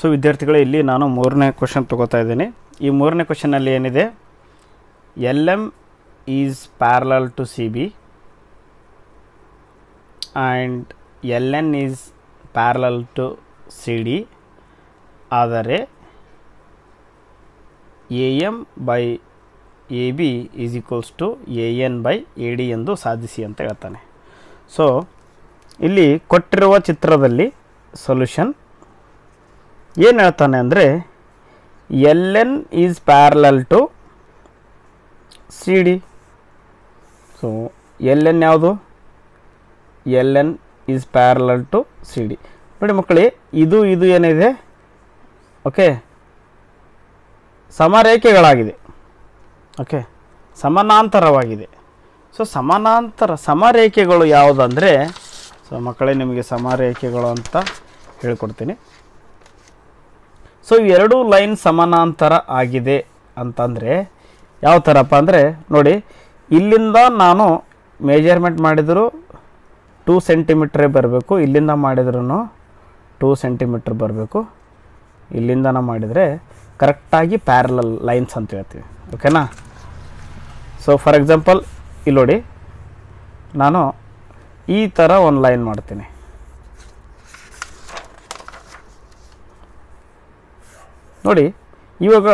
So ವಿದ್ಯಾರ್ಥಿಗಳೇ, ಇಲ್ಲಿ ನಾನು ಮೂರನೇ ಕ್ವಶನ್ ತಗೋತಾ ಇದ್ದೀನಿ. ಈ ಮೂರನೇ ಕ್ವಶನಲ್ಲಿ ಏನಿದೆ? L M is parallel to C B and L N is parallel to C D ಆದರೆ A M by A B is equals to A N by A D ಎಂದು ಸಾಧಿಸಿ ಅಂತ ಹೇಳ್ತಾನೆ. ಸೊ ಇಲ್ಲಿ ಕೊಟ್ಟಿರುವ ಚಿತ್ರದಲ್ಲಿ ಸೊಲ್ಯೂಷನ್ ಏನು ಹೇಳ್ತಾನೆ ಅಂದರೆ L N is parallel to C D so L N ಯಾವುದು? L N is parallel to C D ನೋಡಿ ಮಕ್ಕಳೇ, ಇದು ಇದು ಏನಿದೆ? ಓಕೆ? ಸಮರೇಖೆಗಳಾಗಿದೆ. ಓಕೆ? ಸಮಾನಾಂತರವಾಗಿದೆ. ಸೊ ಸಮಾನಾಂತರ, ಸಮರೇಖೆಗಳು ಯಾವುದಂದರೆ ಸೊ ಮಕ್ಕಳೇ, ನಿಮಗೆ ಸಮರೇಖೆಗಳು ಅಂತ ಹೇಳ್ಕೊಡ್ತೀನಿ. ಸೊ ಎರಡು ಲೈನ್ ಸಮಾನಾಂತರ ಆಗಿದೆ ಅಂತಂದರೆ ಯಾವ ಥರಪ್ಪ ಅಂದರೆ ನೋಡಿ, ಇಲ್ಲಿಂದ ನಾನು ಮೇಜರ್ಮೆಂಟ್ ಮಾಡಿದರೂ ಟೂ ಸೆಂಟಿಮೀಟ್ರೇ ಬರಬೇಕು, ಇಲ್ಲಿಂದ ಮಾಡಿದ್ರೂ ಟೂ ಸೆಂಟಿಮೀಟ್ರ್ ಬರಬೇಕು. ಇಲ್ಲಿಂದನ ಮಾಡಿದರೆ ಕರೆಕ್ಟಾಗಿ ಪ್ಯಾರಲಲ್ ಲೈನ್ಸ್ ಅಂತ ಹೇಳ್ತೀವಿ. ಓಕೆನಾ ಸೊ ಫಾರ್ ಎಕ್ಸಾಂಪಲ್ ಇಲ್ಲಿ ನೋಡಿ, ನಾನು ಈ ಥರ ಒಂದು ಲೈನ್ ಮಾಡ್ತೀನಿ. ನೋಡಿ, ಇವಾಗ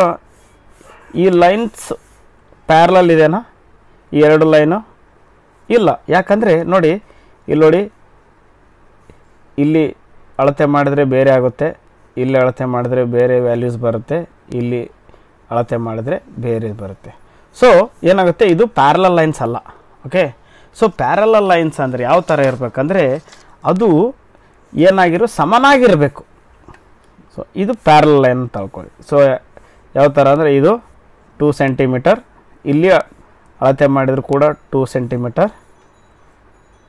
ಈ ಲೈನ್ಸ್ ಪ್ಯಾರಲಲ್ ಇದೆಯಾ ಈ ಎರಡು ಲೈನು ಇಲ್ಲ. ಯಾಕಂದರೆ ನೋಡಿ, ಇಲ್ಲಿ ನೋಡಿ, ಇಲ್ಲಿ ಅಳತೆ ಮಾಡಿದರೆ ಬೇರೆ ಆಗುತ್ತೆ, ಇಲ್ಲಿ ಅಳತೆ ಮಾಡಿದರೆ ಬೇರೆ ವ್ಯಾಲ್ಯೂಸ್ ಬರುತ್ತೆ, ಇಲ್ಲಿ ಅಳತೆ ಮಾಡಿದರೆ ಬೇರೆ ಬರುತ್ತೆ. ಸೊ ಏನಾಗುತ್ತೆ? ಇದು ಪ್ಯಾರಲಲ್ ಲೈನ್ಸ್ ಅಲ್ಲ. ಓಕೆ ಸೊ ಪ್ಯಾರಲಲ್ ಲೈನ್ಸ್ ಅಂದರೆ ಯಾವ ಥರ ಇರಬೇಕಂದ್ರೆ, ಅದು ಏನಾಗಿರೋ ಸಮನಾಗಿರಬೇಕು. ಸೊ ಇದು ಪ್ಯಾರಲ್ ಲೈನ್ ತಳ್ಕೊಳ್ಳಿ. ಸೊ ಯಾವ ಥರ ಅಂದರೆ ಇದು ಟೂ ಸೆಂಟಿಮೀಟರ್ ಇಲ್ಲಿ ಅಳತೆ ಮಾಡಿದರೂ ಕೂಡ ಟೂ ಸೆಂಟಿಮೀಟರ್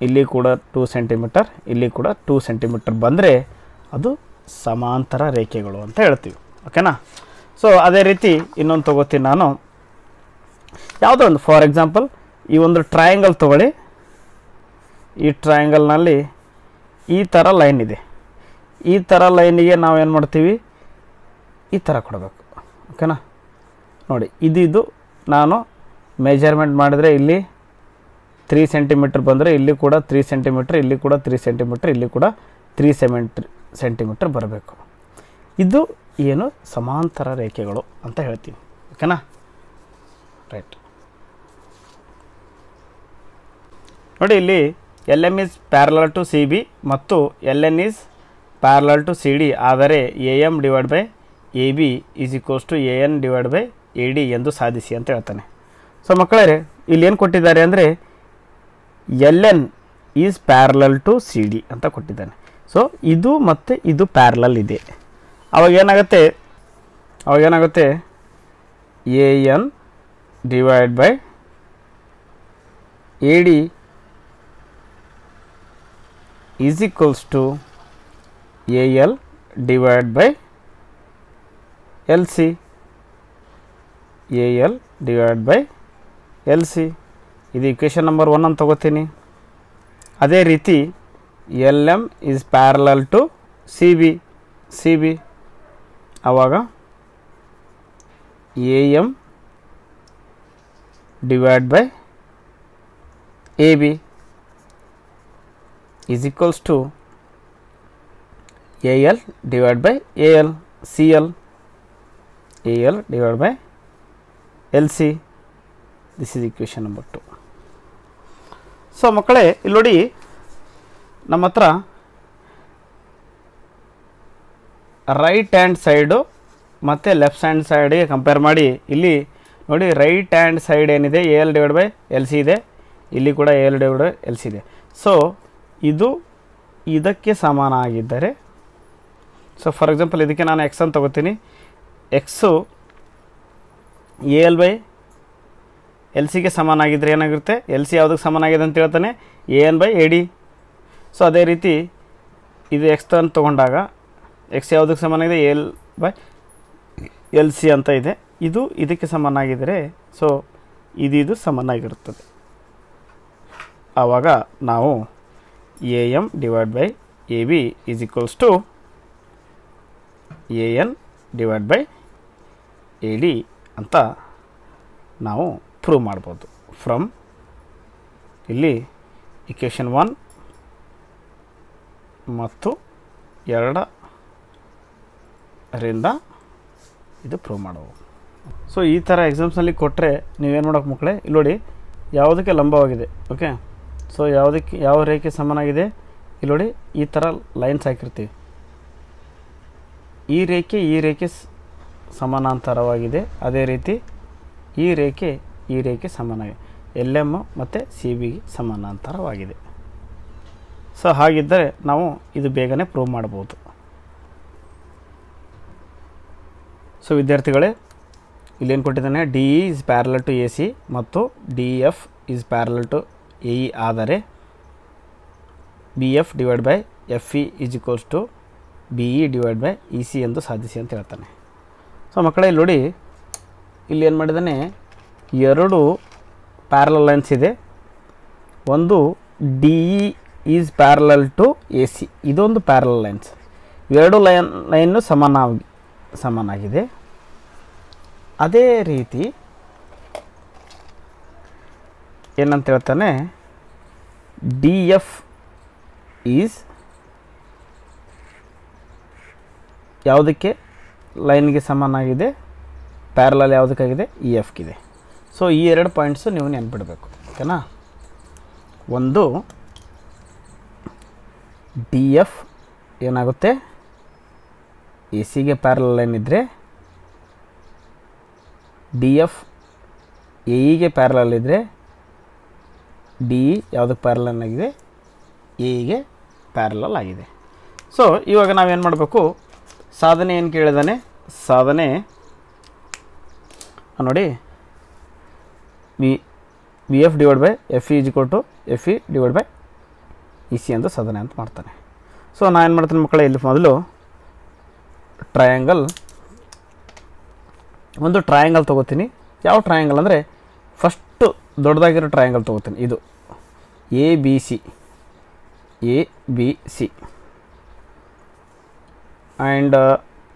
ಇಲ್ಲಿ ಕೂಡ ಟೂ ಸೆಂಟಿಮೀಟರ್ ಇಲ್ಲಿ ಕೂಡ ಟೂ ಸೆಂಟಿಮೀಟರ್ ಬಂದರೆ ಅದು ಸಮಾಂತರ ರೇಖೆಗಳು ಅಂತ ಹೇಳ್ತೀವಿ. ಓಕೆನಾ ಸೊ ಅದೇ ರೀತಿ ಇನ್ನೊಂದು ತಗೋತೀನಿ ನಾನು. ಯಾವುದೋ ಒಂದು ಫಾರ್ ಎಕ್ಸಾಂಪಲ್ ಈ ಒಂದು ಟ್ರಯಾಂಗಲ್ ತಗೊಳ್ಳಿ. ಈ ಟ್ರಯಾಂಗಲ್ನಲ್ಲಿ ಈ ಥರ ಲೈನ್ ಇದೆ. ಈ ಥರ ಲೈನಿಗೆ ನಾವು ಏನು ಮಾಡ್ತೀವಿ? ಈ ಥರ ಕೊಡಬೇಕು. ಓಕೆನಾ? ನೋಡಿ ಇದಿದು ಇದು ನಾನು ಮೆಜರ್ಮೆಂಟ್ ಮಾಡಿದರೆ ಇಲ್ಲಿ ತ್ರೀ ಸೆಂಟಿಮೀಟ್ರ್ ಬಂದರೆ ಇಲ್ಲಿ ಕೂಡ ತ್ರೀ ಸೆಂಟಿಮೀಟ್ರ್ ಇಲ್ಲಿ ಕೂಡ ತ್ರೀ ಸೆಂಟಿಮೀಟ್ರ್ ಇಲ್ಲಿ ಕೂಡ ತ್ರೀ ಸೆಮೆಂಟ್ರ್ ಸೆಂಟಿಮೀಟ್ರ್ ಬರಬೇಕು. ಇದು ಏನು ಸಮಾಂತರ ರೇಖೆಗಳು ಅಂತ ಹೇಳ್ತೀನಿ. ಓಕೆನಾ? ರೈಟ್ ನೋಡಿ, ಇಲ್ಲಿ L M is parallel to C B ಮತ್ತು L N is parallel to C D ಆದರೆ A M divide by A B is equals to A N divide by A D ಎಂದು ಸಾಧಿಸಿ ಅಂತ ಹೇಳ್ತಾನೆ. ಸೊ ಮಕ್ಕಳೇ, ಇಲ್ಲಿ ಏನು ಕೊಟ್ಟಿದ್ದಾರೆ ಅಂದರೆ L N is parallel to C D ಅಂತ ಕೊಟ್ಟಿದ್ದಾನೆ. ಸೊ ಇದು ಮತ್ತು ಇದು ಪ್ಯಾರಲಲ್ ಇದೆ. ಅವಾಗ ಏನಾಗುತ್ತೆ? ಅವಾಗ ಏನಾಗುತ್ತೆ? A N divide by A D is equals to A L divide by L C A L divide by L C ಇದು ಇಕ್ವೇಷನ್ ನಂಬರ್ ಒನ್ ಅಂತ ತಗೋತೀನಿ. ಅದೇ ರೀತಿ L M is parallel to C B C B ಆವಾಗ A M divide by A B is equals to A L C L A L divide by L C this is equation number so ಮಕ್ಕಳೇ, ಇಲ್ಲಿ ನೋಡಿ, ನಮ್ಮ ಹತ್ರ right hand side ಮತ್ತು left hand ಸೈಡಿಗೆ compare ಮಾಡಿ, ಇಲ್ಲಿ ನೋಡಿ ರೈಟ್ ಹ್ಯಾಂಡ್ ಸೈಡ್ ಏನಿದೆ A L divide by L C ಇದೆ, ಇಲ್ಲಿ ಕೂಡ A L divide by L C ಇದೆ. ಸೊ ಇದು ಇದಕ್ಕೆ ಸಮಾನ ಆಗಿದ್ದರೆ ಸೊ ಫಾರ್ ಎಕ್ಸಾಂಪಲ್ ಇದಕ್ಕೆ ನಾನು ಎಕ್ಸ್ ಅಂತ ತಗೋತೀನಿ. X A L by L ಸಿಗೆ ಸಮನಾಗಿದ್ದರೆ ಏನಾಗಿರುತ್ತೆ? ಎಲ್ ಸಿ ಯಾವುದಕ್ಕೆ ಸಮನಾಗಿದೆ ಅಂತ ಹೇಳ್ತಾನೆ? A N by A D so ಅದೇ ರೀತಿ ಇದು ಎಕ್ಸ್ ಅಂತ ತೊಗೊಂಡಾಗ ಎಕ್ಸ್ ಯಾವುದಕ್ಕೆ ಸಮನಾಗಿದೆ? ಎಲ್ ಬೈ ಎಲ್ ಸಿ ಅಂತ ಇದೆ. ಇದು ಇದಕ್ಕೆ ಸಮನಾಗಿದ್ದರೆ ಸೊ ಇದು ಇದು ಸಮನಾಗಿರುತ್ತದೆ. ಆವಾಗ ನಾವು A M divide by A B is equals to A N divide by A D ಅಂತ ನಾವು ಪ್ರೂವ್ ಮಾಡ್ಬೋದು. ಫ್ರಮ್ ಇಲ್ಲಿ ಇಕ್ವೇಷನ್ ಒನ್ ಮತ್ತು ಎರಡರಿಂದ ಇದು ಪ್ರೂವ್ ಮಾಡಬಹುದು ಸೊ ಈ ಥರ ಎಕ್ಸಾಮ್ಸ್ನಲ್ಲಿ ಕೊಟ್ಟರೆ ನೀವೇನು ಮಾಡೋಕೆ ಮಕ್ಕಳೇ ಇಲ್ಲಿ ನೋಡಿ, ಯಾವುದಕ್ಕೆ ಲಂಬವಾಗಿದೆ ಓಕೆ ಸೊ ಯಾವುದಕ್ಕೆ, ಯಾವ ರೇಖೆ ಸಮನಾಗಿದೆ, ಇಲ್ಲಿ ನೋಡಿ, ಈ ಥರ ಲೈನ್ಸ್ ಹಾಕಿರ್ತೀವಿ. ಈ ರೇಖೆ ಈ ರೇಖೆ ಸಮಾನಾಂತರವಾಗಿದೆ. ಅದೇ ರೀತಿ ಈ ರೇಖೆ ಈ ರೇಖೆ ಸಮಾನವಾಗಿದೆ. ಎಲ್ ಎಂ ಮತ್ತು ಸಿ ಬಿಗೆ ಸಮಾನಾಂತರವಾಗಿದೆ. ಸೊ ಹಾಗಿದ್ದರೆ ನಾವು ಇದು ಬೇಗನೆ ಪ್ರೂವ್ ಮಾಡ್ಬೋದು ಸೊ ವಿದ್ಯಾರ್ಥಿಗಳೇ, ಇಲ್ಲೇನು ಕೊಟ್ಟಿದ್ದಾನೆ? D E is parallel to A C ಮತ್ತು D F is parallel to A E ಆದರೆ B F divide by F E is equals to B E divide by E C ಎಂದು ಸಾಧಿಸಿ ಅಂತ ಹೇಳ್ತಾನೆ. ಸೊ ಮಕ್ಕಳೇ, ಇಲ್ಲಿ ನೋಡಿ, ಇಲ್ಲಿ ಏನು ಮಾಡಿದ್ದಾನೆ? ಎರಡು ಪ್ಯಾರಲಲ್ ಲೈನ್ಸ್ ಇದೆ. ಒಂದು D E is parallel to A C ಇದೊಂದು ಪ್ಯಾರಲಲ್ ಲೈನ್ಸ್ ಎರಡು ಲೈನ್ ಲೈನು ಸಮಾನ ಸಮಾನಾಗಿದೆ. ಅದೇ ರೀತಿ ಏನಂತ ಹೇಳ್ತಾನೆ? ಡಿ ಎಫ್ ಈಸ್ ಯಾವುದಕ್ಕೆ? ಲೈನ್ಗೆ ಸಮಾನಾಗಿದೆ. ಪ್ಯಾರಲಲ್ ಯಾವುದಕ್ಕಾಗಿದೆ? ಇ ಎಫ್ಗಿದೆ ಸೊ ಈ ಎರಡು ಪಾಯಿಂಟ್ಸು ನೀವು ನೆನ್ಪಿಡಬೇಕು. ಓಕೆನಾ? ಒಂದು ಡಿ ಎಫ್ ಏನಾಗುತ್ತೆ? ಎ ಸಿಗೆ ಪ್ಯಾರಲಲ್ ಲೈನ್ ಇದ್ದರೆ ಡಿ ಎಫ್ ಎಇಗೆ ಪ್ಯಾರಲಲ್ ಇದ್ದರೆ ಡಿ ಇ ಯಾವುದಕ್ಕೆ ಪ್ಯಾರಲಲ್ ಆಗಿದೆ? ಎಇಗೆ ಪ್ಯಾರಲಲ್ ಆಗಿದೆ. ಸೊ ಇವಾಗ ನಾವೇನು ಮಾಡಬೇಕು? ಸಾಧನೆ ಏನು ಕೇಳಿದಾನೆ? ಸಾಧನೆ. ನೋಡಿ. V V F divide by F E is to F E divide by E C ಅಂತ ಸಾಧನೆ ಅಂತ ಮಾಡ್ತಾನೆ. ಸೊ ನಾನು ಏನು ಮಾಡ್ತೀನಿ ಮಕ್ಕಳೇ, ಇಲ್ಲಿ ಮೊದಲು ಟ್ರಯಾಂಗಲ್ ಒಂದು ಟ್ರಯಾಂಗಲ್ ತೊಗೋತೀನಿ. ಯಾವ ಟ್ರಯಾಂಗಲ್ ಅಂದರೆ ಫಸ್ಟು ದೊಡ್ಡದಾಗಿರೋ ಟ್ರಯಾಂಗಲ್ ತೊಗೋತೀನಿ. ಇದು A B C A B C and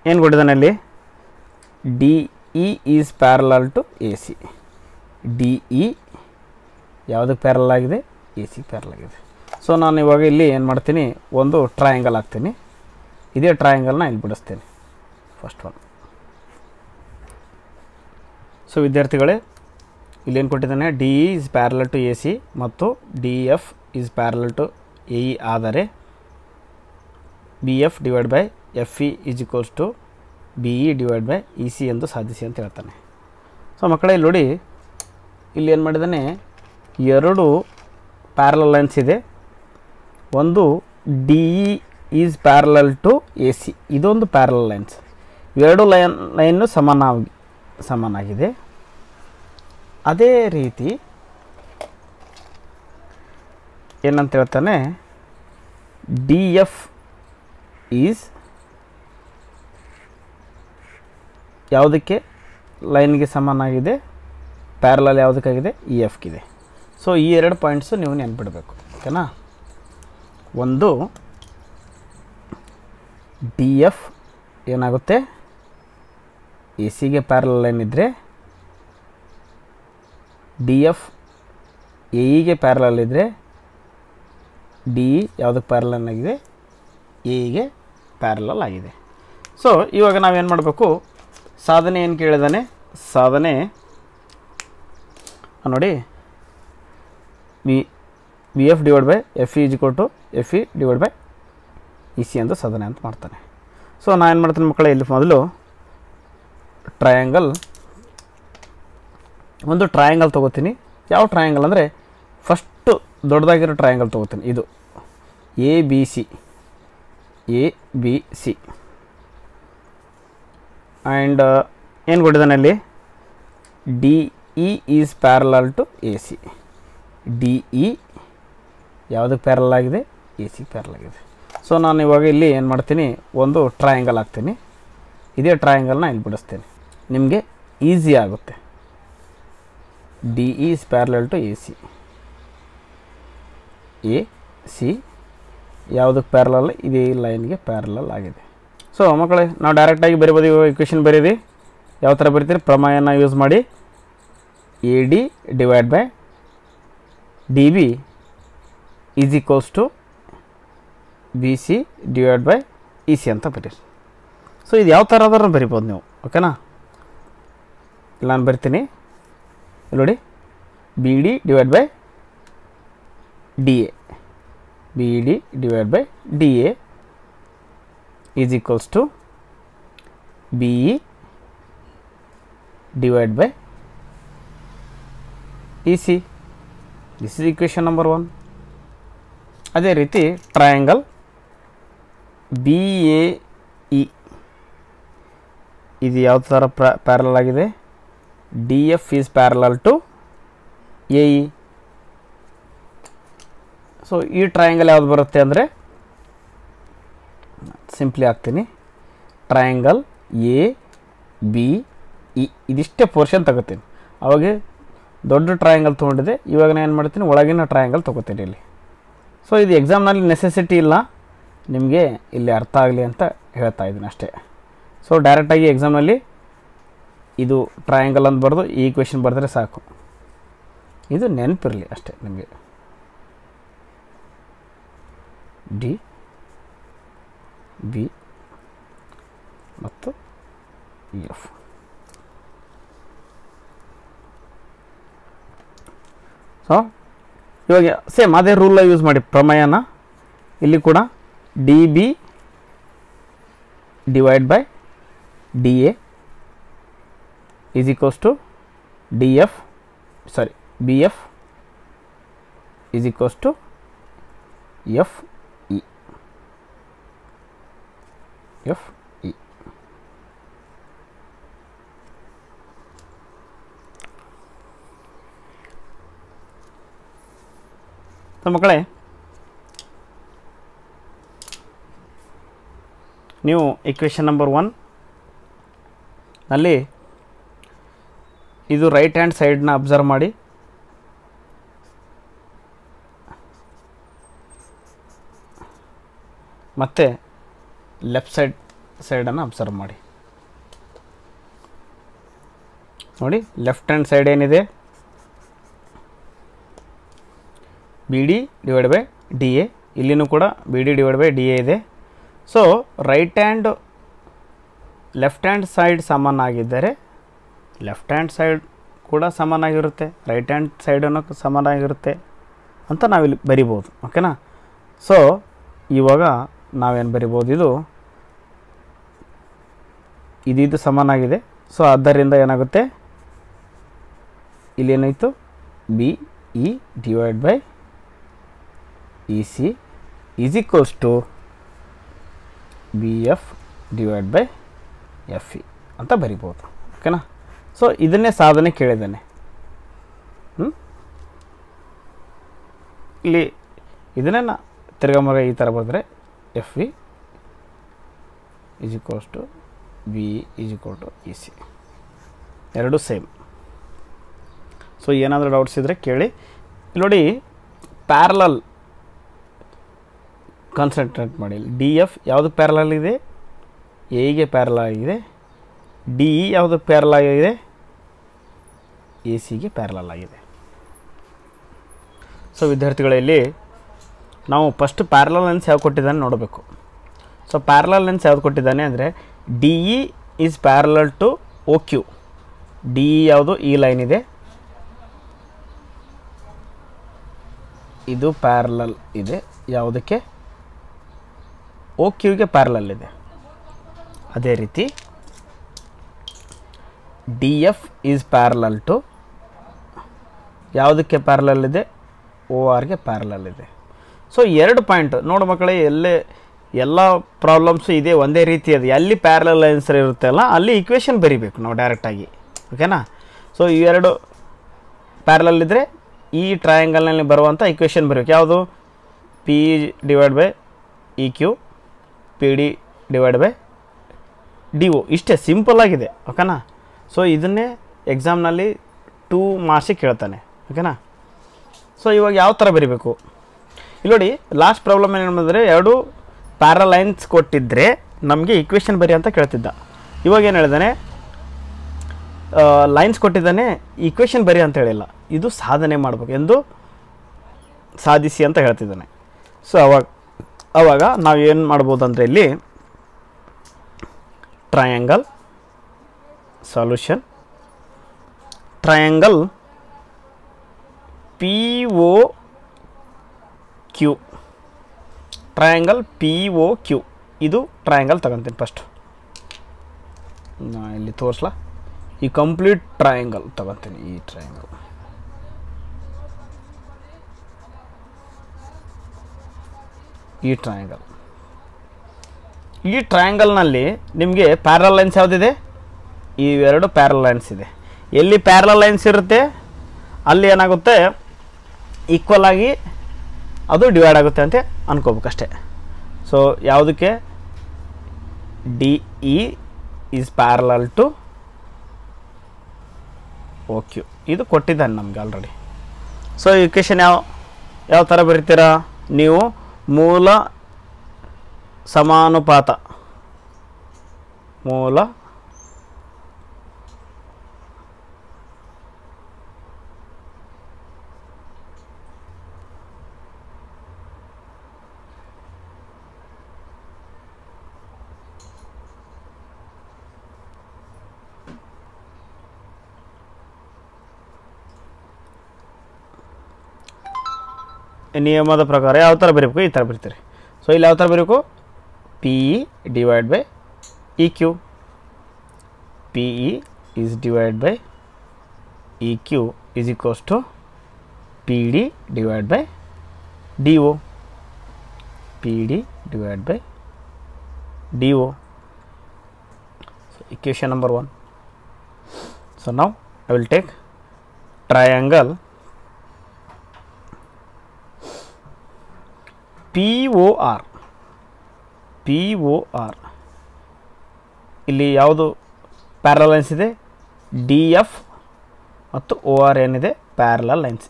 ಏನು ಕೊಟ್ಟಿದ್ದಾನೆ ಅಲ್ಲಿ? D E is parallel to A C D E ಯಾವುದಕ್ಕೆ ಪ್ಯಾರಲ್ ಆಗಿದೆ? ಎ ಸಿ ಪ್ಯಾರಲ್ ಆಗಿದೆ. ಸೊ ನಾನು ಇವಾಗ ಇಲ್ಲಿ ಏನು ಮಾಡ್ತೀನಿ? ಒಂದು ಟ್ರಯಾಂಗಲ್ ಹಾಕ್ತೀನಿ. ಇದೇ ಟ್ರಯಾಂಗಲ್ನ ಇಲ್ಲಿ ಬಿಡಿಸ್ತೀನಿ. ಫಸ್ಟ್ ಒನ್ ಸೊ ವಿದ್ಯಾರ್ಥಿಗಳೇ ಇಲ್ಲೇನು ಕೊಟ್ಟಿದ್ದಾನೆ? D E is parallel to A C ಮತ್ತು D F is parallel to A E ಆದರೆ B F divide by F E is equals to B E divide by E C ಎಂದು ಸಾಧಿಸಿ ಅಂತ ಹೇಳ್ತಾನೆ. So ಮಕ್ಕಳೇ, ಇಲ್ಲಿ ನೋಡಿ, ಇಲ್ಲಿ ಏನು ಮಾಡಿದ್ದಾನೆ? ಎರಡು ಪ್ಯಾರಲಲ್ ಲೈನ್ಸ್ ಇದೆ. ಒಂದು D E is parallel to A C ಇದೊಂದು ಪ್ಯಾರಲಲ್ ಲೈನ್ಸ್ ಎರಡು ಲೈನ್ ಲೈನು ಸಮಾನ ಸಮಾನಾಗಿದೆ. ಅದೇ ರೀತಿ ಏನಂತ ಹೇಳ್ತಾನೆ? ಡಿ ಎಫ್ ಈಸ್ ಯಾವುದಕ್ಕೆ? ಲೈನ್ಗೆ ಸಮಾನಾಗಿದೆ. ಪ್ಯಾರಲಲ್ ಯಾವುದಕ್ಕಾಗಿದೆ? ಇ ಎಫ್ಗಿದೆ ಸೊ ಈ ಎರಡು ಪಾಯಿಂಟ್ಸು ನೀವು ನೆನ್ಪಿಡಬೇಕು. ಓಕೆನಾ? ಒಂದು ಡಿ ಎಫ್ ಏನಾಗುತ್ತೆ? ಎ ಸಿಗೆ ಪ್ಯಾರಲಲ್ ಲೈನ್ ಇದ್ದರೆ ಡಿ ಎಫ್ ಎಇಗೆ ಪ್ಯಾರಲಲ್ ಇದ್ದರೆ ಡಿ ಇ ಯಾವುದಕ್ಕೆ ಪ್ಯಾರಲಲ್ ಆಗಿದೆ? ಎಇಗೆ ಪ್ಯಾರಲಲ್ ಆಗಿದೆ. ಸೊ ಇವಾಗ ನಾವೇನು ಮಾಡಬೇಕು? ಸಾಧನೆ ಏನು ಕೇಳಿದಾನೆ? ಸಾಧನೆ. ನೋಡಿ. V V F divide by F E to F E divide by E C ಅಂತ ಸಾಧನೆ ಅಂತ ಮಾಡ್ತಾನೆ. ಸೊ ನಾನು ಏನು ಮಾಡ್ತೀನಿ ಮಕ್ಕಳೇ, ಇಲ್ಲಿ ಮೊದಲು ಟ್ರಯಾಂಗಲ್ ಒಂದು ಟ್ರಯಾಂಗಲ್ ತೊಗೋತೀನಿ. ಯಾವ ಟ್ರಯಾಂಗಲ್ ಅಂದರೆ ಫಸ್ಟು ದೊಡ್ಡದಾಗಿರೋ ಟ್ರಯಾಂಗಲ್ ತೊಗೋತೀನಿ. ಇದು A B C A B C and ಏನು ಕೊಟ್ಟಿದ್ದಾನೆ ಅಲ್ಲಿ? D E is parallel to A C D E ಯಾವುದಕ್ಕೆ ಪ್ಯಾರಲ್ ಆಗಿದೆ? ಎ ಸಿ ಪ್ಯಾರಲ್ ಆಗಿದೆ. ಸೊ ನಾನು ಇವಾಗ ಇಲ್ಲಿ ಏನು ಮಾಡ್ತೀನಿ? ಒಂದು ಟ್ರಯಾಂಗಲ್ ಹಾಕ್ತೀನಿ. ಇದೇ ಟ್ರಯಾಂಗಲ್ನ ಇಲ್ಲಿ ಬಿಡಿಸ್ತೀನಿ. ನಿಮಗೆ ಈಸಿ ಆಗುತ್ತೆ. D is parallel to A C A C ಯಾವುದಕ್ಕೆ ಪ್ಯಾರಲಲ್ ಇದೇ ಲೈನ್ಗೆ ಪ್ಯಾರಲಲ್ ಆಗಿದೆ. ಸೊ ಮಕ್ಕಳೇ, ನಾವು ಡೈರೆಕ್ಟಾಗಿ ಬರಿಬೋದು ಇಕ್ವೇಷನ್ ಬರೀರಿ. ಯಾವ ಥರ ಬರೀತೀರಿ? ಪ್ರಮಾಯನ ಯೂಸ್ ಮಾಡಿ. A D divide by D B is equals to B C divide by E C ಅಂತ ಬರೀರಿ. ಸೊ ಇದು ಯಾವ ಥರ ಆದ್ರೂ ಬರಿಬೋದು ನೀವು. ಓಕೆನಾ ನಾನು ಬರ್ತೀನಿ. ನೋಡಿ. B D divide by D A B D divide by D A to B E divide by E C this is equation number one ಅದೇ ರೀತಿ ಟ್ರಯಾಂಗಲ್ ಬಿ ಎ ಇ ಇದು ಯಾವ ಥರ ಪ್ಯಾರಲಲ್ ಆಗಿದೆ? D F is parallel to A E so ಈ triangle ಯಾವ್ದು ಬರುತ್ತೆ ಅಂದರೆ ಸಿಂಪ್ಲಿ ಹಾಕ್ತೀನಿ. ಟ್ರಯಾಂಗಲ್, ಎ, ಬಿ, ಇ, ಇದಿಷ್ಟೇ ಪೋರ್ಷನ್ ತಗೋತೀನಿ. ಅವಾಗ ದೊಡ್ಡ ಟ್ರಯಾಂಗಲ್ ತೊಗೊಂಡಿದ್ದೆ ಇವಾಗ ನಾನು ಏನು ಮಾಡ್ತೀನಿ, ಒಳಗಿನ ಟ್ರಯಾಂಗಲ್ ತೊಗೋತೀನಿ ಇಲ್ಲಿ. ಸೊ ಇದು ಎಕ್ಸಾಮ್ನಲ್ಲಿ ನೆಸೆಸಿಟಿ ಇಲ್ಲ. ನಿಮಗೆ ಇಲ್ಲಿ ಅರ್ಥ ಆಗಲಿ ಅಂತ ಹೇಳ್ತಾ ಇದ್ದೀನಿ ಅಷ್ಟೇ. ಸೊ ಡೈರೆಕ್ಟಾಗಿ ಎಕ್ಸಾಮ್ನಲ್ಲಿ ಇದು ಟ್ರಯಾಂಗಲ್ ಅಂತ ಬರೆದು, ಈ ಕ್ವೆಶನ್ ಬರೆದ್ರೆ ಸಾಕು. ಇದು ನೆನಪಿರಲಿ ಅಷ್ಟೇ ನಿಮಗೆ. ಡಿ ಬಿ ಮತ್ತು ಎಫ್ ಸೊ ಇವಾಗ ಸೇಮ್ ಅದೇ ರೂಲ್ ಯೂಸ್ ಮಾಡಿ ಪ್ರಮೇಯನ. ಇಲ್ಲಿ ಕೂಡ D B divide by D A is equals to D F sorry B F is equals to F E so ಮಕ್ಕಳೇ ನೀವು ಇಕ್ವೇಷನ್ ನಂಬರ್ ಒನ್ನಲ್ಲಿ ಇದು ರೈಟ್ ಹ್ಯಾಂಡ್ ಸೈಡ್ನ ಅಬ್ಸರ್ವ್ ಮಾಡಿ. ಮತ್ತು ಲೆಫ್ಟ್ ಸೈಡ್ ಸೈಡನ್ನು ಅಬ್ಸರ್ವ್ ಮಾಡಿ. ನೋಡಿ ಲೆಫ್ಟ್ ಹ್ಯಾಂಡ್ ಸೈಡ್ ಏನಿದೆ? B D divide by D A ಇಲ್ಲಿನೂ ಕೂಡ B D divide by D A ಇದೆ. So right hand left hand side ಸಮನಾಗಿದ್ದರೆ ಲೆಫ್ಟ್ ಹ್ಯಾಂಡ್ ಸೈಡ್ ಕೂಡ ಸಮನಾಗಿರುತ್ತೆ. ರೈಟ್ ಹ್ಯಾಂಡ್ ಸೈಡನ್ನು ಸಮನಾಗಿರುತ್ತೆ ಅಂತ ನಾವಿಲ್ಲಿ ಬರಿಬೋದು ಓಕೆನಾ ಸೊ ಇವಾಗ ನಾವೇನು ಬರಿಬೋದು ಇದು ಇದಿದು ಸಮನಾಗಿದೆ. ಸೊ ಆದ್ದರಿಂದ ಏನಾಗುತ್ತೆ? ಇಲ್ಲೇನಾಯಿತು B E divide by E C is equals to B F divide by F E ಅಂತ ಬರಿಬೋದು ಓಕೆನಾ ಸೊ ಇದನ್ನೇ ಸಾಧನೆ ಕೇಳಿದ್ದೇನೆ. ಹ್ಞೂ ಇಲ್ಲಿ ಇದನ್ನೇ ನಾ ತಿರ್ಗಮರ ಈ ಥರ ಬರೆದ್ರೆ F E is equals to B is equal to E C ಎರಡು ಸೇಮ್ ಸೊ ಏನಾದರೂ ಡೌಟ್ಸ್ ಇದ್ದರೆ ಕೇಳಿ. ನೋಡಿ ಪ್ಯಾರಲಲ್ ಕಾನ್ಸಂಟ್ರೇಟ್ ಮಾಡಿ. ಡಿ ಎಫ್ ಯಾವುದು ಪ್ಯಾರಲಲ್ ಇದೆ ಎಗೆ ಪ್ಯಾರಲ್ ಆಗಿದೆ. ಡಿ ಇ ಯಾವುದು ಪ್ಯಾರಲ್ ಆಗಿದೆ? ಎ ಸಿಗೆ ಪ್ಯಾರಲಲ್ ಆಗಿದೆ. ಸೊ ವಿದ್ಯಾರ್ಥಿಗಳಲ್ಲಿ ನಾವು ಫಸ್ಟ್ ಪ್ಯಾರಲಲ್ ಲೆನ್ಸ್ ಯಾವ್ದು ಕೊಟ್ಟಿದ್ದಾನೆ ನೋಡಬೇಕು. ಸೊ ಪ್ಯಾರಲಲ್ ಲೆನ್ಸ್ ಯಾವ್ದು ಕೊಟ್ಟಿದ್ದಾನೆ ಅಂದರೆ D E is parallel to O Q D E ಯಾವುದು? ಈ ಲೈನ್ ಇದೆ. ಇದು ಪ್ಯಾರಲಲ್ ಇದೆ. ಯಾವುದಕ್ಕೆ? ಓ ಕ್ಯೂಗೆ ಪ್ಯಾರಲಲ್ ಇದೆ. ಅದೇ ರೀತಿ D F is parallel to ಯಾವುದಕ್ಕೆ ಪ್ಯಾರಲಲ್ ಇದೆ? ಓ ಆರ್ಗೆ ಪ್ಯಾರಲಲ್ ಇದೆ. ಸೊ ಎರಡು ಪಾಯಿಂಟ್ ನೋಡು ಮಕ್ಕಳೇ, ಎಲ್ಲೇ ಎಲ್ಲ ಪ್ರಾಬ್ಲಮ್ಸು ಇದೆ, ಒಂದೇ ರೀತಿ ಅದು. ಎಲ್ಲಿ ಪ್ಯಾರಲಲ್ ಇರುತ್ತೆ ಅಲ್ಲ, ಅಲ್ಲಿ ಇಕ್ವೇಷನ್ ಬರಿಬೇಕು ನಾವು ಡೈರೆಕ್ಟಾಗಿ ಓಕೆನಾ ಸೊ ಇವೆರಡು ಪ್ಯಾರಲಲ್ ಇದ್ದರೆ ಈ ಟ್ರಯಾಂಗಲ್ನಲ್ಲಿ ಬರುವಂಥ ಈಕ್ವೇಷನ್ ಬರಬೇಕು. ಯಾವುದು? P divide by E Q P D divide by D O ಇಷ್ಟೇ ಸಿಂಪಲ್ ಆಗಿದೆ. ಓಕೆನಾ ಸೊ ಇದನ್ನೇ ಎಕ್ಸಾಮ್ನಲ್ಲಿ ಟೂ ಮಾರ್ಕ್ಸಿಗೆ ಕೇಳ್ತಾನೆ. ಓಕೆನಾ ಸೊ ಇವಾಗ ಯಾವ ಥರ ಬರಿಬೇಕು? ಇಲ್ಲಿ ನೋಡಿ ಲಾಸ್ಟ್ ಪ್ರಾಬ್ಲಮ್ ಏನು ಮಾಡಿದ್ರೆ ಎರಡು ಪ್ಯಾರಲೈನ್ಸ್ ಕೊಟ್ಟಿದ್ದರೆ ನಮಗೆ ಇಕ್ವೇಷನ್ ಬರಿ ಅಂತ ಕೇಳ್ತಿದ್ದ. ಇವಾಗ ಏನು ಹೇಳಿದಾನೆ? ಲೈನ್ಸ್ ಕೊಟ್ಟಿದ್ದಾನೆ ಈಕ್ವೇಷನ್ ಬರಿ ಅಂತ ಹೇಳಿಲ್ಲ. ಇದು ಸಾಧನೆ ಮಾಡಬೇಕು ಎಂದು ಸಾಧಿಸಿ ಅಂತ ಹೇಳ್ತಿದ್ದಾನೆ. ಸೊ ಅವಾಗ ಅವಾಗ ನಾವು ಏನು ಮಾಡ್ಬೋದು ಅಂದರೆ ಇಲ್ಲಿ triangle solution triangle P O Q triangle P O Q ಇದು ಟ್ರಯಾಂಗಲ್ ತಗೊಂತೀನಿ ಫಸ್ಟು ನಾ ಇಲ್ಲಿ ತೋರಿಸ್ಲಾ? ಈ ಕಂಪ್ಲೀಟ್ ಟ್ರಯಾಂಗಲ್ ತಗೊತೀನಿ, ಈ ಟ್ರಯಾಂಗಲ್ ಈ ಟ್ರಯಾಂಗಲ್ ಈ ಟ್ರಯಾಂಗಲ್ನಲ್ಲಿ ನಿಮಗೆ ಪ್ಯಾರಲ್ ಲೈನ್ಸ್ ಯಾವುದಿದೆ? ಇವೆರಡು ಪ್ಯಾರಲ್ ಲೈನ್ಸ್ ಇದೆ. ಎಲ್ಲಿ ಪ್ಯಾರಲ್ ಲೈನ್ಸ್ ಇರುತ್ತೆ? ಅಲ್ಲಿ ಏನಾಗುತ್ತೆ? ಈಕ್ವಲ್ ಆಗಿ ಅದು ಡಿವೈಡ್ ಆಗುತ್ತೆ ಅಂತ. ಅನ್ಕೋಬೇಕಷ್ಟೆ. ಸೊ ಯಾವುದಕ್ಕೆ? D E is parallel to O Q ಇದು ಕೊಟ್ಟಿದ್ದಾನೆ ನಮಗೆ ಆಲ್ರೆಡಿ ಸೊ ಇಕ್ವೇಷನ್ ಯಾವ ಯಾವ ಥರ ಬರೀತೀರಾ? ನೀವು ಮೂಲ ಸಮಾನುಪಾತ, ಮೂಲ ನಿಯಮದ ಪ್ರಕಾರ ಯಾವ ಥರ ಬರೀಬೇಕು, ಈ ಥರ ಬರೀತೀರಿ. ಸೊ ಇಲ್ಲಿ ಯಾವ ಥರ ಬರೀಬೇಕು? P E divide by E Q P E is divide by E Q is equals to P D divide by D O P D divide by D O so equation number one so ನಾವು I will take P O R P O R ಇಲ್ಲಿ ಯಾವುದು parallel lines ಇದೆ? D F ಮತ್ತು O R ಏನಿದೆ? Parallel lines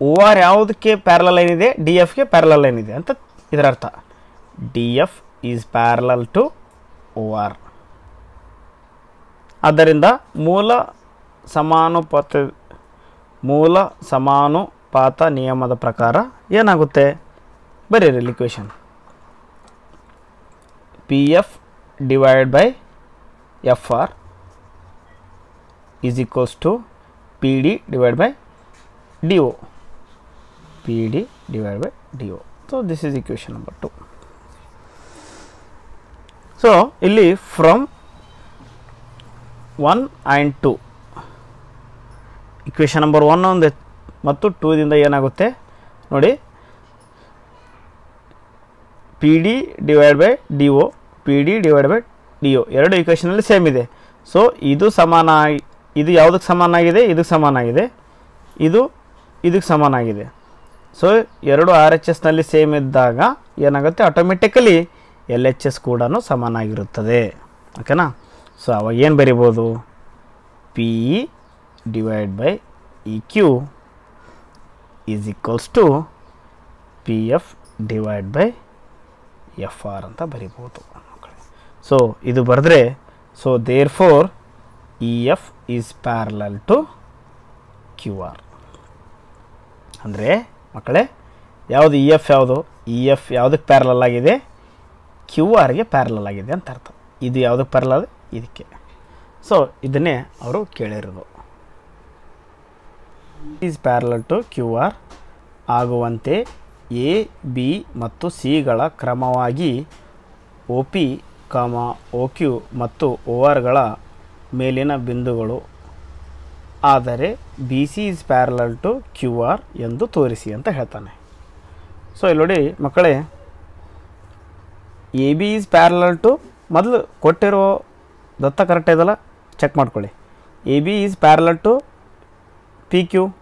O R ಯಾವುದಕ್ಕೆ parallel line ಇದೆ? D ಎಫ್ಗೆ parallel line ಇದೆ ಅಂತ ಇದರ ಅರ್ಥ. D F is parallel to O R ಆದ್ದರಿಂದ ಮೂಲ ಸಮಾನುಪಾತ ಮೂಲ ಸಮಾನುಪಾತ ನಿಯಮದ ಪ್ರಕಾರ ಏನಾಗುತ್ತೆ? F R is equals to P D divide by D O P D divide by D O so this is equation number two so ಇಲ್ಲಿ from one and two equation number one ಒಂದು ಮತ್ತು ಟೂದಿಂದ ಏನಾಗುತ್ತೆ? ನೋಡಿ P D divide by D O P D divide by D O ಎರಡು ಇಕ್ವೇಷನಲ್ಲಿ same ಇದೆ. So ಇದು ಸಮಾನ ಇದು ಯಾವುದಕ್ಕೆ ಸಮಾನಾಗಿದೆ ಇದಕ್ಕೆ ಸಮಾನಾಗಿದೆ ಇದು ಇದಕ್ಕೆ ಸಮಾನಾಗಿದೆ ಸೊ ಎರಡು ಆರ್ ಎಚ್ ಎಸ್ನಲ್ಲಿ ಸೇಮ್ ಇದ್ದಾಗ ಏನಾಗುತ್ತೆ? ಆಟೋಮೆಟಿಕಲಿ ಎಲ್ ಎಚ್ ಎಸ್ ಕೂಡ ಸಮಾನಾಗಿರುತ್ತದೆ ಓಕೆನಾ ಸೊ ಅವಾಗ ಏನು ಬರಿಬೋದು? P E divide by E Q is equals to P F divide by F R ಅಂತ ಬರಿಬೋದು ಸೊ ಇದು ಬರೆದ್ರೆ so therefore E F is parallel to Q R ಅಂದರೆ, ಮಕ್ಕಳೇ, ಯಾವುದು ಇ ಎಫ್ ಯಾವುದು? ಇ ಎಫ್ ಯಾವುದಕ್ಕೆ ಪ್ಯಾರಲಲ್ ಆಗಿದೆ? ಕ್ಯೂ ಆರ್ಗೆ ಪ್ಯಾರಲಲ್ ಆಗಿದೆ ಅಂತ ಅರ್ಥ. ಇದು ಯಾವುದಕ್ಕೆ ಪ್ಯಾರಲಲ್ ಇದಕ್ಕೆ. ಸೊ ಇದನ್ನೇ ಅವರು ಕೇಳಿರೋದು. Is parallel to Q R ಆಗುವಂತೆ ಎ, ಬಿ ಮತ್ತು ಸಿಗಳ ಕ್ರಮವಾಗಿ ಒ, ಪಿ, ಕಾಮ, ಒ, ಕ್ಯೂ ಮತ್ತು ಒ ಆರ್ಗಳ ಮೇಲಿನ ಬಿಂದುಗಳು. ಆದರೆ B, C is parallel to Q, R ಎಂದು ತೋರಿಸಿ ಅಂತ ಹೇಳ್ತಾನೆ. ಸೊ ಇಲ್ಲಿ ನೋಡಿ ಮಕ್ಕಳೇ, A, B is parallel to ಮೊದಲು ಕೊಟ್ಟಿರೋ ದತ್ತ ಕರೆಕ್ಟ್ ಇದಲ್ಲ? ಚೆಕ್ ಮಾಡ್ಕೊಳ್ಳಿ. A, B is parallel to P, Q.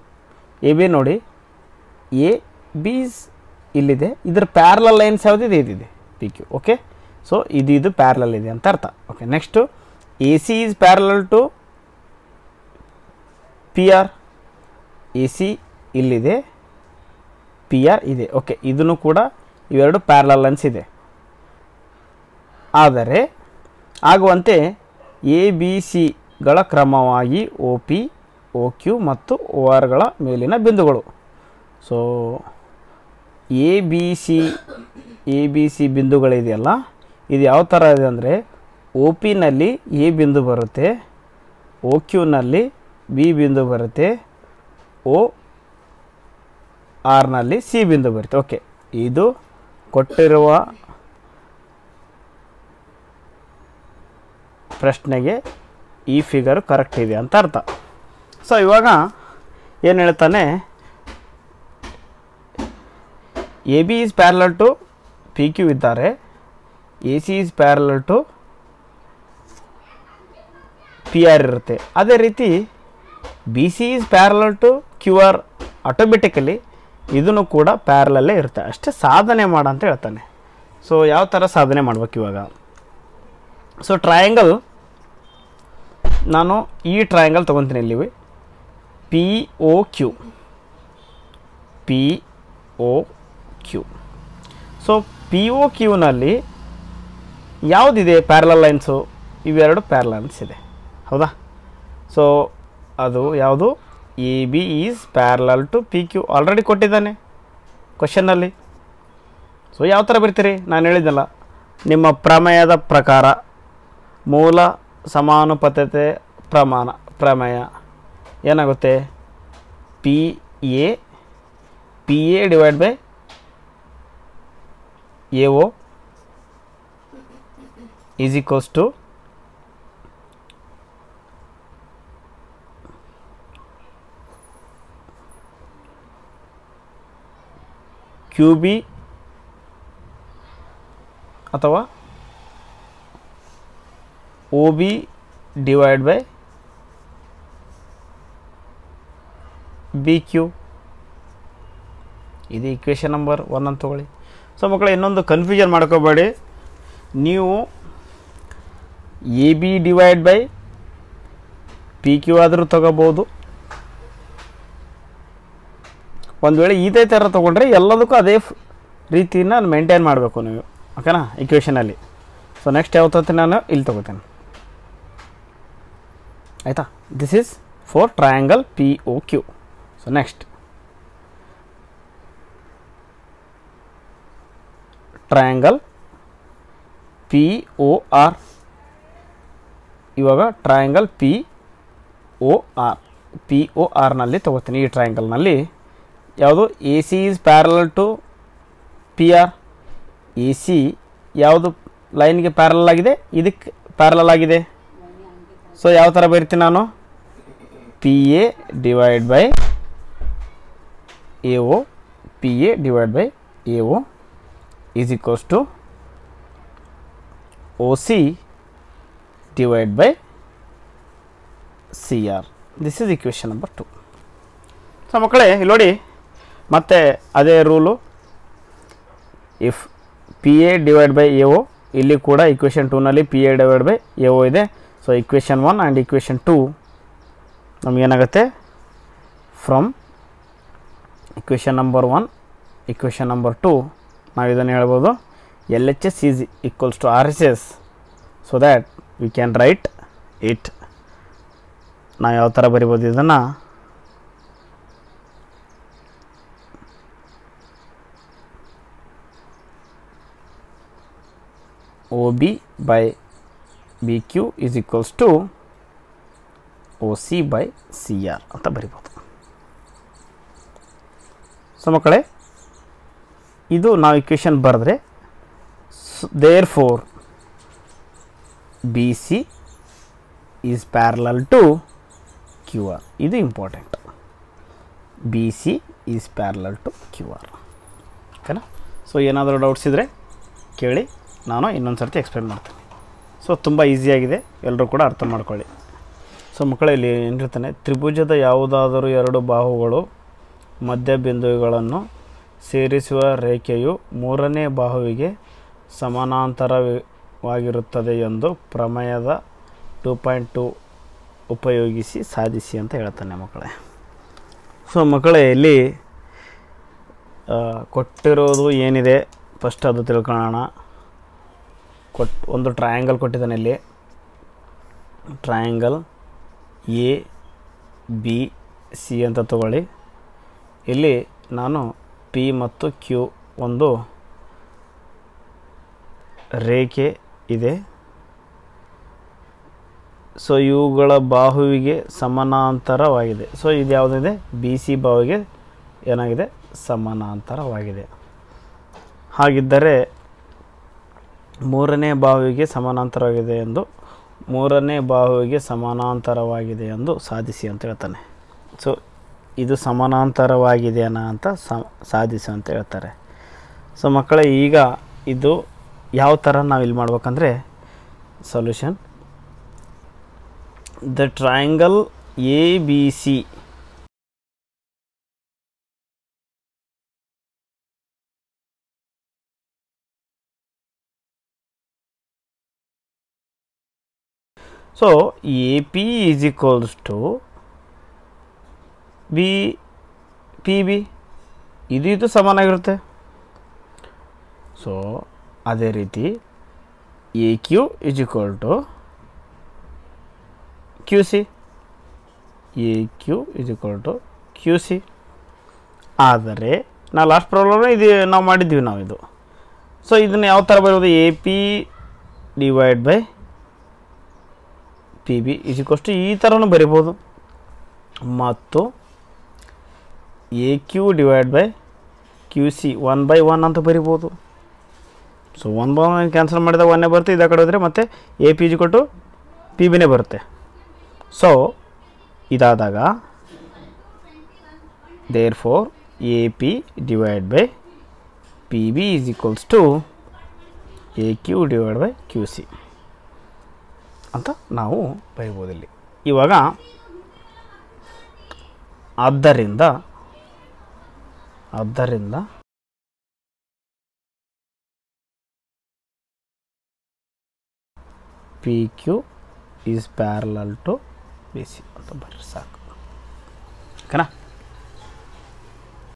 A, B ನೋಡಿ, ಎ ಬೀಸ್ ಇಲ್ಲಿದೆ. ಇದರ ಪ್ಯಾರಲಲ್ ಲೈನ್ಸ್ ಯಾವುದಿದೆ? ಇದಿದೆ. ಪಿ ಕ್ಯೂ ಓಕೆ ಸೊ ಇದು ಇದು ಪ್ಯಾರಲಲ್ ಇದೆ ಅಂತ ಅರ್ಥ. Okay next A C is parallel to P R A C ಇಲ್ಲಿದೆ. ಪಿ ಆರ್ ಇದೆ. ಓಕೆ ಇದನ್ನು ಕೂಡ ಇವೆರಡು ಪ್ಯಾರಲಲ್ ಲೈನ್ಸ್ ಇದೆ. ಆದರೆ, ಆಗುವಂತೆ ಎ ಬಿ ಸಿಗಳ ಕ್ರಮವಾಗಿ ಒ ಪಿ ಓ ಕ್ಯೂ ಮತ್ತು ಓ ಆರ್ಗಳ ಮೇಲಿನ ಬಿಂದುಗಳು. So A B C A B C ಬಿಂದುಗಳಿದೆಯಲ್ಲ, ಇದು ಯಾವ ಥರ ಇದೆ ಅಂದರೆ ಒ ಪಿನಲ್ಲಿ ಎ ಬಿಂದು ಬರುತ್ತೆ ಓ ಕ್ಯೂನಲ್ಲಿ ಬಿ ಬಿಂದು ಬರುತ್ತೆ ಓ ಆರ್ನಲ್ಲಿ ಸಿ ಬಿಂದು ಬರುತ್ತೆ. ಓಕೆ ಇದು ಕೊಟ್ಟಿರುವ ಪ್ರಶ್ನೆಗೆ ಈ ಫಿಗರ್ ಕರೆಕ್ಟ್ ಇದೆ ಅಂತ ಅರ್ಥ. ಸೊ ಇವಾಗ ಏನು ಹೇಳ್ತಾನೆ? A B is parallel to P Q ಇದ್ದಾರೆ. A C is parallel to P R ಇರುತ್ತೆ. ಅದೇ ರೀತಿ B C is parallel to Q R automatically ಇದನ್ನು ಕೂಡ ಪ್ಯಾರಲಲ್ಲೇ ಇರುತ್ತೆ. ಅಷ್ಟೇ ಸಾಧನೆ ಮಾಡ ಅಂತ ಹೇಳ್ತಾನೆ. ಸೊ ಯಾವ ಥರ ಸಾಧನೆ ಮಾಡ್ಬೇಕು ಇವಾಗ? ಸೊ ಟ್ರಯಾಂಗಲ್ ನಾನು ಈ ಟ್ರಯಾಂಗಲ್ ತೊಗೊತೀನಿ ಇಲ್ಲಿ P O Q P O Q so P O ಕ್ಯೂನಲ್ಲಿ ಯಾವುದಿದೆ ಪ್ಯಾರಲಲ್ ಲೈನ್ಸು ಇವೆರಡು ಪ್ಯಾರಲೈನ್ಸ್ ಲೈನ್ಸ್ ಇದೆ. ಹೌದಾ? ಸೊ ಅದು ಯಾವುದು? A B is parallel to P Q already ಕೊಟ್ಟಿದ್ದಾನೆ ಕ್ವಶನ್ನಲ್ಲಿ ಸೊ ಯಾವ ಥರ ಬರ್ತೀರಿ ನಾನು ಹೇಳಿದ್ದಲ್ಲ. ನಿಮ್ಮ ಪ್ರಮೇಯದ ಪ್ರಕಾರ ಮೂಲ ಸಮಾನುಪತತೆ ಪ್ರಮಾಣ, ಪ್ರಮೇಯ. ಏನಾಗುತ್ತೆ? P A P A divide by A O is equals to Q B ಅಥವಾ O B divide by B Q ಇದು ಇಕ್ವೇಷನ್ ನಂಬರ್ ಒನ್ ಅಂತ ತಗೊಳ್ಳಿ ಸೊ ಮಕ್ಕಳು ಇನ್ನೊಂದು ಕನ್ಫ್ಯೂಷನ್ ಮಾಡ್ಕೋಬೇಡಿ. ನೀವು A B divide by P Q ಆದರೂ ತಗೋಬೋದು. ಒಂದು ವೇಳೆ ಇದೇ ಥರ ತೊಗೊಂಡ್ರೆ ಎಲ್ಲದಕ್ಕೂ ಅದೇ ರೀತಿನ ಮೇಂಟೈನ್ ಮಾಡಬೇಕು ನೀವು. ಓಕೆನಾ? ಇಕ್ವೇಷನಲ್ಲಿ ಸೊ ನೆಕ್ಸ್ಟ್ ಯಾವ ನಾನು? ಇಲ್ಲಿ ತೊಗೋತೇನೆ. ಆಯಿತಾ? This is for triangle P O Q so next triangle P O R ಇವಾಗ triangle P O R P O ಆರ್ನಲ್ಲಿ ತೊಗೋತೀನಿ ಈ ಟ್ರಯಾಂಗಲ್ನಲ್ಲಿ ಯಾವುದು? A C is parallel to P R A C ಯಾವುದು ಲೈನ್ಗೆ ಪ್ಯಾರಲ್ ಆಗಿದೆ? ಇದಕ್ಕೆ ಪ್ಯಾರಲಲ್ ಆಗಿದೆ. ಸೊ ಯಾವ ಥರ ಬರಿತೀನಿ ನಾನು? P A divide by A O P A divide by A O to O C divide by C R this is equation number two so ಮಕ್ಕಳೇ, ಇಲ್ಲಿ ನೋಡಿ. ಮತ್ತೆ ಅದೇ rule if P A divide by A O ಇಲ್ಲಿ ಕೂಡ equation ಟೂನಲ್ಲಿ P A divide by A O ಇದೆ. So equation one and equation two ನಮಗೇನಾಗುತ್ತೆ from equation number one equation number two ನಾವು ಇದನ್ನು ಹೇಳ್ಬೋದು L H S is equals to R S S so that we can write it ನಾವು ಯಾವ ಥರ ಬರಿಬೋದು ಇದನ್ನು? O B by B Q is equals to O C by C R ಅಂತ ಬರಿಬೋದು. ಸೊ ಮಕ್ಕಳೇ ಇದು ನಾವು ಇಕ್ವೇಷನ್ ಬರೆದ್ರೆ therefore B C is parallel to Q R ಇದು important B C is parallel to Q R ಓಕೆನಾ so ಏನಾದರೂ doubts ಇದ್ದರೆ ಕೇಳಿ. ನಾನು ಇನ್ನೊಂದು ಸರ್ತಿ ಎಕ್ಸ್ಪ್ಲೇನ್ ಮಾಡ್ತೀನಿ. ಸೊ ತುಂಬ ಈಸಿಯಾಗಿದೆ ಎಲ್ಲರೂ ಕೂಡ ಅರ್ಥ ಮಾಡ್ಕೊಳ್ಳಿ. ಸೊ ಮಕ್ಕಳಲ್ಲಿ ಏನಿರ್ತಾನೆ ತ್ರಿಭುಜದ ಯಾವುದಾದರೂ ಎರಡು ಬಾಹುಗಳು ಮಧ್ಯಬಿಂದುಗಳನ್ನು ಸೇರಿಸುವ ರೇಖೆಯು ಮೂರನೇ ಬಾಹುವಿಗೆ ಸಮಾನಾಂತರವಾಗಿರುತ್ತದೆ ಎಂದು ಪ್ರಮೇಯದ ಟೂ ಪಾಯಿಂಟ್ ಟು ಉಪಯೋಗಿಸಿ ಸಾಧಿಸಿ ಅಂತ ಹೇಳ್ತಾನೆ ಮಕ್ಕಳೇ. ಸೊ ಮಕ್ಕಳೇ, ಇಲ್ಲಿ ಕೊಟ್ಟಿರೋದು ಏನಿದೆ? ಫಸ್ಟ್ ಅದು ತಿಳ್ಕೊಳ್ಳೋಣ. ಕೊಟ್, ಒಂದು ಟ್ರಯಾಂಗಲ್ ಕೊಟ್ಟಿದ್ದಾನೆ ಇಲ್ಲಿ. ಟ್ರಯಾಂಗಲ್ ಎ ಬಿ ಸಿ ಅಂತ ತಗೊಳ್ಳಿ. ಇಲ್ಲಿ ನಾನು ಪಿ ಮತ್ತು ಕ್ಯೂ ಒಂದು ರೇಖೆ ಇದೆ. ಸೊ ಇವುಗಳ ಬಾಹುವಿಗೆ ಸಮಾನಾಂತರವಾಗಿದೆ. ಸೊ ಇದು ಯಾವುದಿದೆ? ಬಿ ಸಿ ಬಾಹುವಿಗೆ ಏನಾಗಿದೆ? ಸಮಾನಾಂತರವಾಗಿದೆ. ಹಾಗಿದ್ದರೆ ಮೂರನೇ ಬಾಹುವಿಗೆ ಸಮಾನಾಂತರವಾಗಿದೆ ಎಂದು, ಮೂರನೇ ಬಾಹುವಿಗೆ ಸಮಾನಾಂತರವಾಗಿದೆ ಎಂದು ಸಾಧಿಸಿ ಅಂತ ಹೇಳ್ತಾನೆ. ಸೊ ಇದು ಸಮಾನಾಂತರವಾಗಿದೆಯಾ ಅಂತ ಸಾಧಿಸು ಅಂತ ಹೇಳ್ತಾರೆ. ಸೊ ಮಕ್ಕಳೇ, ಈಗ ಇದು ಯಾವ ಥರ ನಾವು ಇಲ್ಲಿ ಮಾಡ್ಬೇಕಂದ್ರೆ solution the triangle A B C so A P is equals to B P B ಇದು ಇದು ಸಮಾನಾಗಿರುತ್ತೆ ಸೊ ಅದೇ ರೀತಿ A Q is equal to Q C A Q is equal to Q C ಆದರೆ ನಾ ಲಾಸ್ಟ್ ಪ್ರಾಬ್ಲಮ್ನ ಇದು ನಾವು ಮಾಡಿದ್ವಿ ನಾವು ಇದು. ಸೊ ಇದನ್ನು ಯಾವ ಥರ ಬರೋದು A P divide by P B is to ಈ ಥರನೂ ಬರಿಬೋದು. ಮತ್ತು A Q divide by Q C one by one ಅಂತ ಬರಿಬೋದು. So one by one cancel ಮಾಡಿದಾಗ ಒನ್ನೇ ಬರುತ್ತೆ, ಇದು ಕಡೆ ಹೋದರೆ ಮತ್ತೆ ಎ ಪಿ ಜಿ ಕೊಟ್ಟು ಪಿ ಬಿನೇ ಬರುತ್ತೆ. So ಇದಾದಾಗ therefore A P divide by P B is equals to A Q divide by Q C ಅಂತ ನಾವು ಬರಿಬೋದು ಇಲ್ಲಿ. ಇವಾಗ, ಆದ್ದರಿಂದ ಆದ್ದರಿಂದ P Q is parallel to B C ಅಂತ ಬರ್ರಿ ಸಾಕು. ಓಕೆನಾ?